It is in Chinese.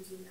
Isinya.